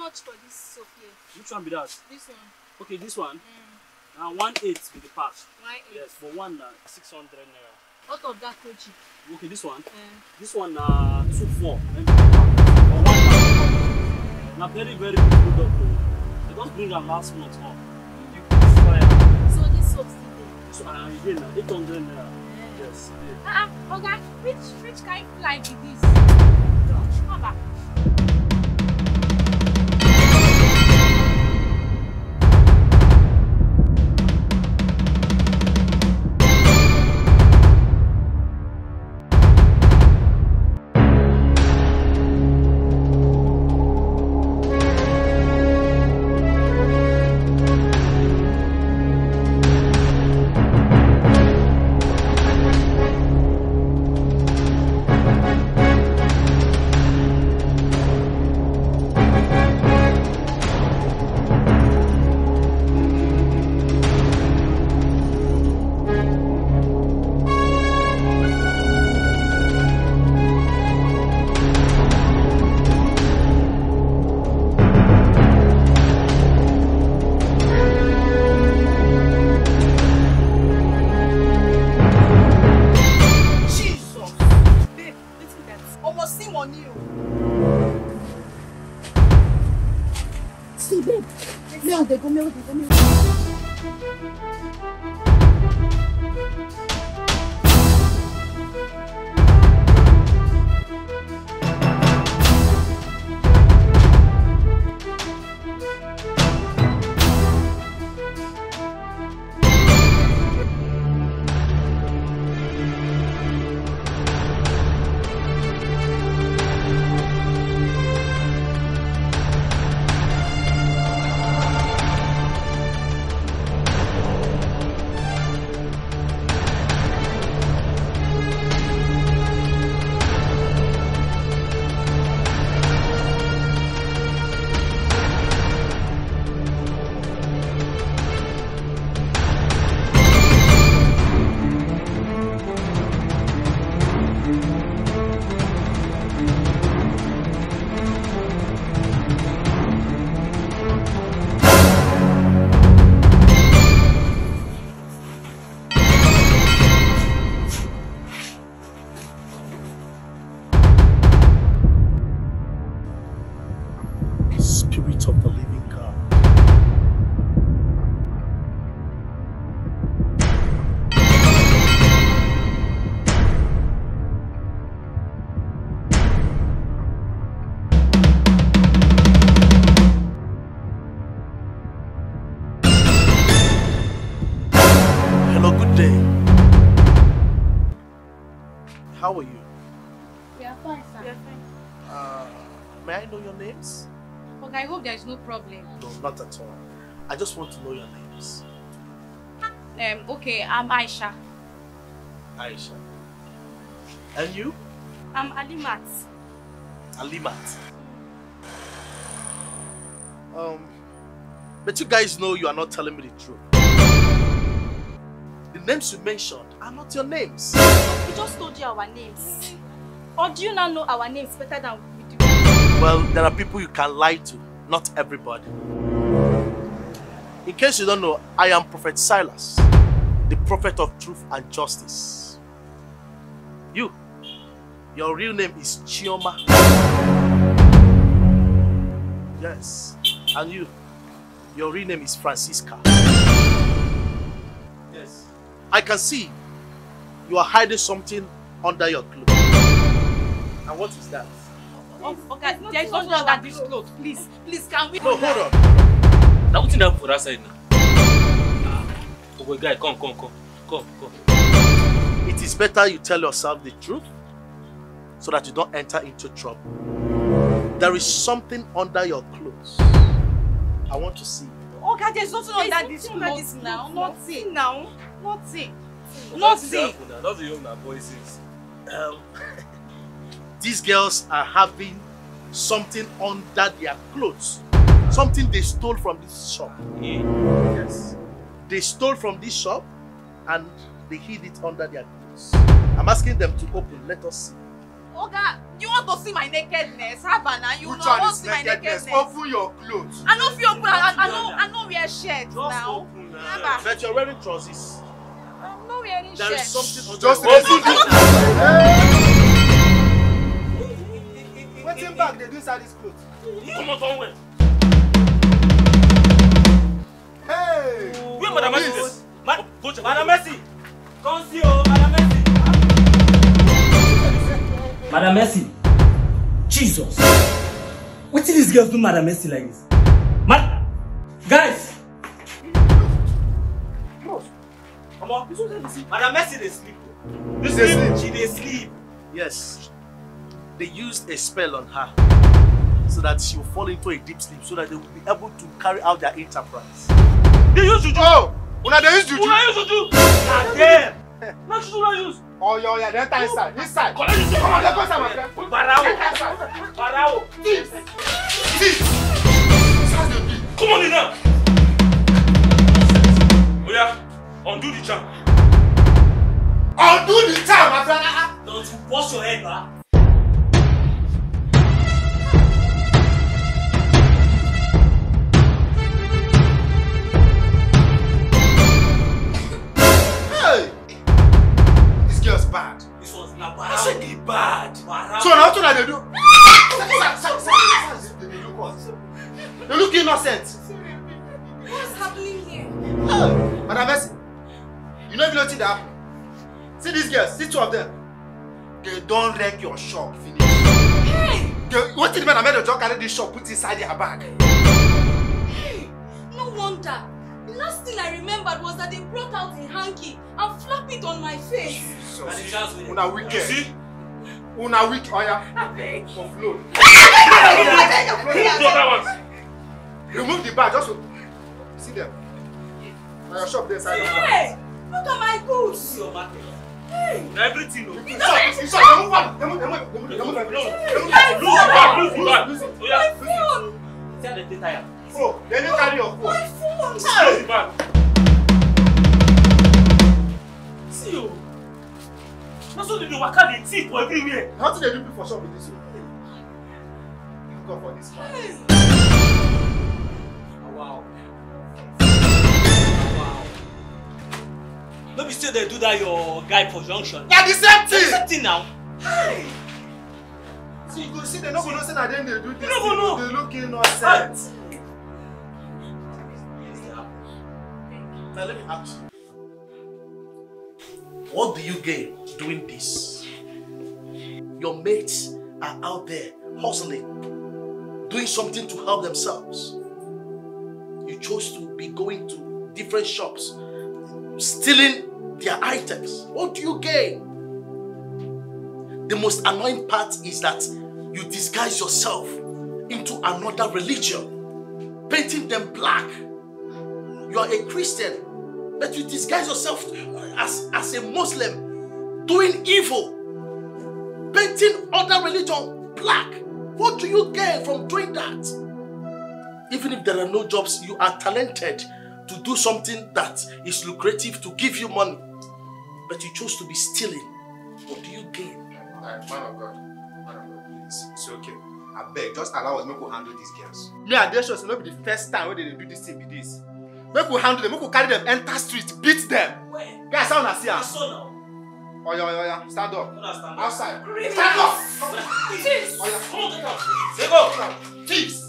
much for this soap here? Which one be that? This one. Okay, this one. Mm. Uh, one eight with the pack. Why eight? Yes, for one uh, six hundred naira. Out of that Koji. Okay, this one. Uh, This one uh two four. For one na very very good product. o. They just bring am last month up. You can so this soap still there. So uh, again na eight hundred naira. Yes. yeah. Ah, Oga, which which kind fly be this? Haba. Neil. Sim, bem. Não, tem como eu. How are you? We are fine, sir. We are Uh, may I know your names? Oga, I hope there is no problem. No, not at all. I just want to know your names. Um, okay, I'm Aisha. Aisha. And you? I'm Alimat. Alimat. Um, but you guys know you are not telling me the truth. The names you mentioned are not your names. We just told you our names. Or do you now know our names better than we do? Well, there are people you can lie to, not everybody. In case you don't know, I am Prophet Silas, the prophet of truth and justice. You, your real name is Chioma. Yes. And you, your real name is Francisca. Yes. I can see you are hiding something under your clothes. And what is that? Oh, okay, there is nothing under this clothes. Please, please, can we? No, hold on. na wetin dey happen for that side now ah oh boy guy come come come come come It is better you tell yourself the truth so that you don't enter into trouble. There is something under your clothes. I want to see. Okay, there's nothing There's under this nothing under cloth this now. cloth. Nothing now. Nothing. Nothing dey Nothing. happen na that's the young na Um, these girls are having something under their clothes. Something they stole from this shop. yeah Yes. They stole from this shop and they hid it under their clothes. I'm asking them to open. Let us see. Oga, you want to see my nakedness? Havana, you Which know want to see my nakedness? nakedness. Open your clothes. I know feel good. I, I know I know wear shirt Just now. open now. Remember, But you're wearing trousers. There shirt. is something under Just open clothes. Wetin bag dey do inside this cloth? Come on, somewhere. Hey! Where Madam Mercy This- dey? Ma-. Madam Mercy! Come see o, Madam Mercy! Madam Mercy. Jesus. What did these girls do Madam Mercy like this? Come on, this one dey sleep. Madam Mercy dey sleep. o. She dey sleep. She dey sleep. Yes. They used a spell on her so that she will fall into a deep sleep so that they will be able to carry out their enterprise. They use juju. Oh! Una dey use juju? Una use juju. Na dem. Na juju una use. Oya oya, dey enter inside. Inside. Juju. Come on, let's go inside, my friend. Barawo. Barawo. Thieves! Thieves! Inside the big. Come on in now. Undo the charm. Undo the charm, my friend. Ah, ah, ah. Don't you wash your head, man. bad. This one's not bad. I said they bad. bad. So now what are they do? They look innocent. What's happening here? Madam Bessie, you no even know wetin dey happen. See these girls, see two of them. They don wreck your shop finish. Hey! They, wetin the man Ahmed just carry this shop put inside their bag. Hey! No wonder. The last thing I remembered was that they brought out a hanky and flapped it on my face. And the chance with it. Una You wicked. see? Una wicked. Who do that one? Remove the bag just to see them. Na your shop your bag. Hey! Look at my goods. Your market. Hey. Everything. No. It's not. It's not. Remove one. Remove. Remove. Remove. Remove. Remove. Lose it. Lose it. Lose it. Oh yeah. Lose it. Tell the tire. Bro, they didn't carry your phone. My phone. Hey. Man. See you. Na so dey dey waka dey thief for everywhere. Na wetin dey do people for shop be dis o. You go for dis man. Wow. Be still dey do that your guy for junction. Na the same The thing. same thing now. Hey. See, you go see, they no go know say na them dey do this. You no go know. They look innocent. Now let me ask you. What do you gain doing this? Your mates are out there hustling, doing something to help themselves. You chose to be going to different shops, stealing their items. What do you gain? The most annoying part is that you disguise yourself into another religion, painting them black you are a Christian, but you disguise yourself as, as a Muslim, doing evil, painting other religion black. What do you gain from doing that? Even if there are no jobs, you are talented to do something that is lucrative to give you money, but you chose to be stealing. What do you gain? Alright, man of God, man of God, please, it's okay. Abeg, just allow us make we handle these girls. Me and dey sure say no be the first time wey they do this thing be this. Make we handle them, make we carry them enter street, beat them. Where? Guys, how una see Na am? so now. Oh, oya, oya, oh, oya, stand up. No understand. Outside. Stand up. Thieves! Oya, Come on, take am. Say go. Thieves.